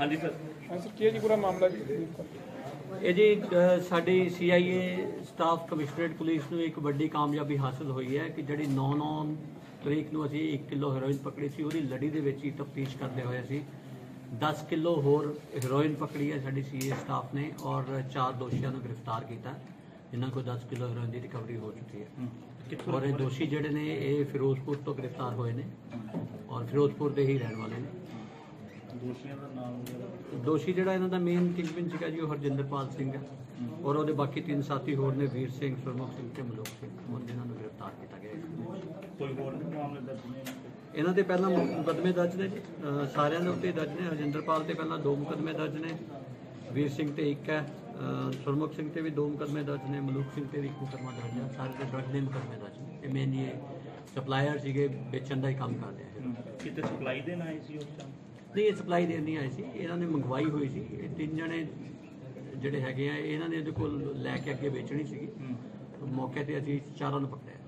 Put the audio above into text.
ਹਾਂਜੀ ਸਰ। ਹਾਂ ਸਰ ਕੀ ਹੈ ਜੀ ਪੂਰਾ ਮਾਮਲਾ ਜੀ? ਇਹ ਜੀ ਸਾਡੀ ਸੀਆਈਏ ਸਟਾਫ ਕਮਿਸ਼ਨਰੇਟ ਪੁਲਿਸ ਨੂੰ ਇੱਕ ਵੱਡੀ ਕਾਮਯਾਬੀ ਹਾਸਲ ਹੋਈ ਹੈ ਕਿ ਜਿਹੜੀ 9-9 ਤਰੀਕ ਨੂੰ ਅਸੀਂ 1 ਕਿਲੋ ਹੈਰੋਇਨ ਪਕੜੀ ਸੀ ਉਹਦੀ ਲੜੀ ਦੇ ਵਿੱਚ ਹੀ ਤਫਤੀਸ਼ ਕਰਦੇ ਹੋਏ ਅਸੀਂ 10 ਕਿਲੋ ਹੋਰ ਹੈਰੋਇਨ ਪਕੜੀ ਹੈ ਸਾਡੀ ਸੀਏ ਸਟਾਫ ਨੇ ਔਰ ਚਾਰ ਦੋਸ਼ੀਆਂ ਨੂੰ ਗ੍ਰਿਫਤਾਰ ਕੀਤਾ ਜਿਨ੍ਹਾਂ ਕੋਲ 10 ਕਿਲੋ ਹੈਰੋਇਨ ਦੀ ਰਿਕਵਰੀ ਹੋ ਚੁੱਕੀ ਹੈ। ਔਰ ਇਹ ਦੋਸ਼ੀ ਜਿਹੜੇ ਨੇ ਇਹ ਫਿਰੋਜ਼ਪੁਰ ਤੋਂ ਗ੍ਰਿਫਤਾਰ ਹੋਏ ਨੇ ਔਰ ਫਿਰੋਜ਼ਪੁਰ ਦੇ ਹੀ ਰਹਿਣ ਵਾਲੇ ਨੇ। ਦੋਸ਼ੀਆਂ ਦਾ ਨਾਮ ਵਗੈਰਾ ਦੋਸ਼ੀ ਜਿਹੜਾ ਇਹਨਾਂ ਦਾ ਮੇਨ ਕਿੰਗਪਿਨ ਸੀਗਾ ਜੀ ਉਹ ਹਰਜਿੰਦਰਪਾਲ ਸਿੰਘ ਹੈ। ਔਰ ਉਹਦੇ ਬਾਕੀ ਤਿੰਨ ਸਾਥੀ ਹੋਰ ਨੇ ਵੀਰ ਸਿੰਘ ਸੁਰਮੁਖ ਸਿੰਘ ਤੇ ਮਲੋਕ ਸਿੰਘ। ਉਹ ਜਿਨ੍ਹਾਂ ਨੂੰ ਗ੍ਰਿਫਤਾਰ ਕੀਤਾ ਗਿਆ ਕੋਈ ਹੋਰ ਵੀ ਮਾਮਲੇ ਦਰਜ ਨੇ ਇਹਨਾਂ ਤੇ? ਦੇ ਪਹਿਲਾਂ ਮੁਕੱਦਮੇ ਦਰਜ ਨੇ ਸਾਰਿਆਂ ਦੇ ਉੱਤੇ ਦਰਜ ਨੇ। ਹਰਜਿੰਦਰਪਾਲ ਤੇ ਪਹਿਲਾਂ ਦੋ ਮੁਕੱਦਮੇ ਦਰਜ ਨੇ। ਵੀਰ ਸਿੰਘ ਤੇ ਇੱਕ ਹੈ। ਸੁਰਮੁਖ ਸਿੰਘ ਤੇ ਵੀ ਦੋ ਮੁਕੱਦਮੇ ਦਰਜ ਨੇ। ਮਲੂਕ ਸਿੰਘ ਤੇ ਵੀ ਇੱਕ ਮੁਕੱਦਮਾ ਦਰਜ ਹੈ। ਸਾਰੇ ਦੇ ਡਰਗ ਦੇ ਮੁਕੱਦਮੇ ਦਰਜ ਨੇ। ਇਹ ਮੇਨ ਇਹ ਸਪਲਾਇਰ ਸੀਗੇ ਵੇਚਣ ਦਾ ਹੀ ਕੰਮ ਕਰਦੇ ਆ। ਕਿਤੇ ਸਪਲਾਈ ਦੇਣ ਆਏ ਸੀ ਉਸ ਟਾਈਮ ਨਹੀਂ ਇਹ ਸਪਲਾਈ ਦੇਣ ਨਹੀਂ ਆਏ ਸੀ। ਇਹਨਾਂ ਨੇ ਮੰਗਵਾਈ ਹੋਈ ਸੀ। ਇਹ ਤਿੰਨ ਜਣੇ ਜਿਹੜੇ ਹੈਗੇ ਆ ਇਹਨਾਂ ਨੇ ਇਹਦੇ ਕੋਲ ਲੈ ਕੇ ਅੱਗੇ ਵੇਚਣੀ ਸੀਗੀ। ਮੌਕੇ ਤੇ ਅਸੀਂ ਚਾਰਾਂ ਨੂੰ ਪਕੜਿਆ।